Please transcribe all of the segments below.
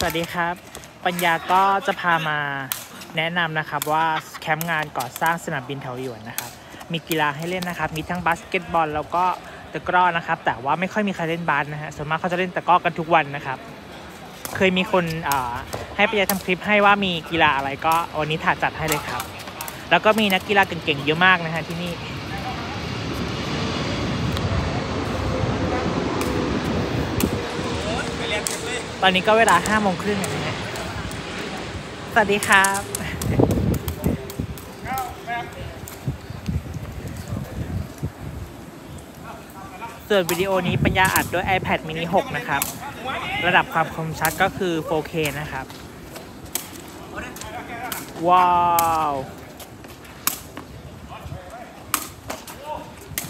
สวัสดีครับ ปัญญาก็จะพามาแนะนำนะครับว่าแคมป์งานก่อสร้างสนามบินแถวหยวนนะครับ มีกีฬาให้เล่นนะครับ มีทั้งบาสเกตบอลแล้วก็ตะกร้อนะครับ แต่ว่าไม่ค่อยมีใครเล่นบาสนะฮะส่วนมากเขาจะเล่นตะกร้อกันทุกวันนะครับ เคยมีคนให้ปัญญาทำคลิปให้ว่ามีกีฬาอะไรก็วันนี้ถ่ายจัดให้เลยครับ แล้วก็มีนักกีฬาเก่งๆเยอะมากนะฮะที่นี่ ตอนนี้ก็เวลาห้าโมงครึ่งนะฮะสวัสดีครับส่วนวิดีโอนี้ปัญญาอัดด้วย iPad mini 6 นะครับ ระดับความคมชัดก็คือ 4K นะครับ ว้าว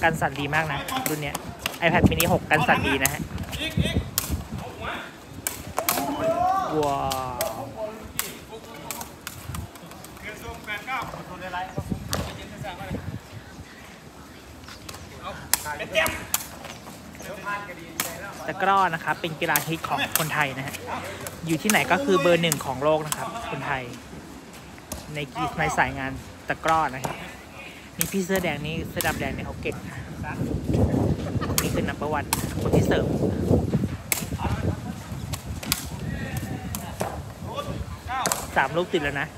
กันสั่นดีมากนะ รุ่นเนี้ย iPad mini 6 กันสั่นดีนะฮะ ว้าวตะกร้อนะครับ เป็นกีฬาฮิตของคนไทยนะฮะ อยู่ที่ไหนก็คือเบอร์หนึ่งของโลกนะครับ คนไทย ในกีในสายงานตะกร้อนะครับนี่พี่เสื้อแดงนี่เสื้อดำแดงเนี่ยเขาเก่งนะนี่คือนัมเบอร์วันคนที่เสิร์ฟ สามลูกติดแล้วนะ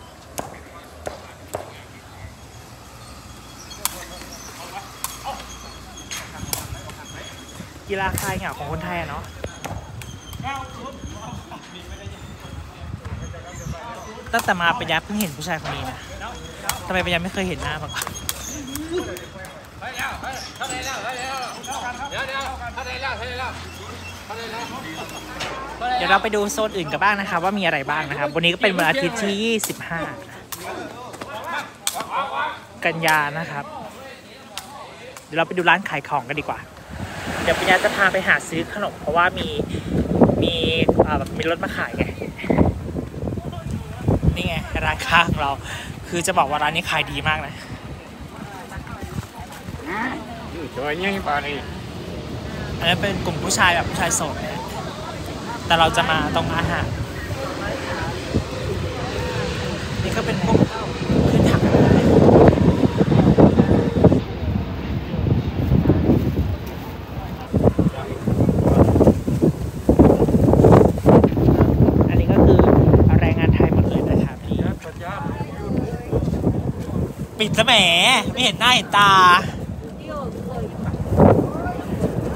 กีฬาคลายเหงาของคนไทยเนาะตั้งแต่มาปัญญาเพิ่งเห็นผู้ชายคนนี้นะทำไมปัญญาไม่เคยเห็นหน้ามาก่อนเดี๋ยวเเดี๋ยวเราไปดูโซนอื่นกันบ้างนะครับ ว่ามีอะไรบ้างนะครับ วันนี้ก็เป็นวันอาทิตย์ที่ 25 กันยานะครับ เดี๋ยวเราไปดูร้านขายของกันดีกว่า เดี๋ยวปัญญาจะพาไปหาซื้อขนมเพราะว่ามีมีเอ่อแบบมีรถมาขายไงนี่ไงร้านค้าของเราคือจะบอกว่าร้านนี้ขายดีมากนะช่วยยังปานี่ อันนั้นเป็นกลุ่มผู้ชายแบบผู้ชายโสดนะแต่เราจะมาตรงอาหาร นี่ก็เป็นพวกพืชผักอะไรอันนี้ก็คือแรงงานไทยหมดเลยนะครับนี่ปิดซะแหมไม่เห็นหน้าเห็นตา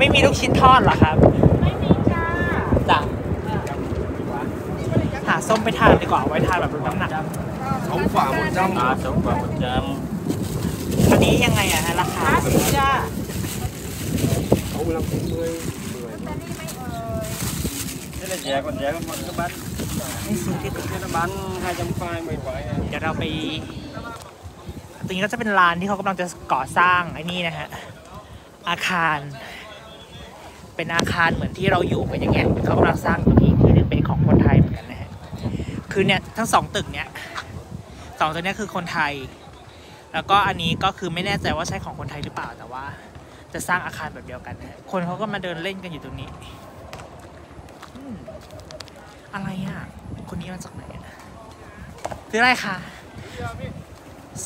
ไม่มีลูกชิ้นทอดเหรอครับไม่มีจ้าจ้ะหาส้มไปทานดีกว่าเอาไว้ทานแบบลดน้ำหนักสองฝ่าหมดจำอ่าสองฝ่าหมดจอันนี้ยังไงอะฮะราคาห้าสิบจ้าำเขากำลังเมื่อยเมื่อยลอตเตอรี่ไม่เอ่ยนี่แหละแจกคนแจกคนมันก็บันไม่ซื้อที่ตัวนี่ละบันให้จำไฟไม่ไหวเดี๋ยวเราไปตรงนี้ก็จะเป็นร้านที่เขากำลังจะก่อสร้างไอ้นี่นะฮะอาคาร เป็นอาคารเหมือนที่เราอยู่เป็นอย่างเงี้ยเขากำลังสร้างตรงนี้คือเป็นของคนไทยเหมือนกันนะฮะคือเนี่ยทั้งสองตึกเนี่ยสองตึกเนี้คือคนไทย แล้วก็อันนี้ก็คือไม่แน่ใจว่าใช่ของคนไทยหรือเปล่าแต่ว่า จะสร้างอาคารแบบเดียวกันนะคนเขาก็มาเดินเล่นกันอยู่ตรงนี้อะไรอะ คนนี้มาจากไหนอะซื้ออะไรคะ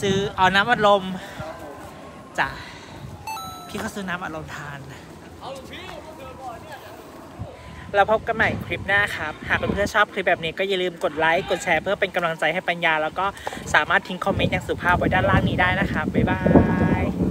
ซื้อเอาน้ำอัดลมจ้ะพี่เขาซื้อน้ำอัดลมทาน เราพบกันใหม่คลิปหน้าครับ หากเพื่อนๆชอบคลิปแบบนี้ก็อย่าลืมกดไลค์ กดแชร์เพื่อเป็นกำลังใจให้ปัญญา แล้วก็สามารถทิ้งคอมเมนต์อย่างสุภาพไว้ด้านล่างนี้ได้นะครับบ๊ายบาย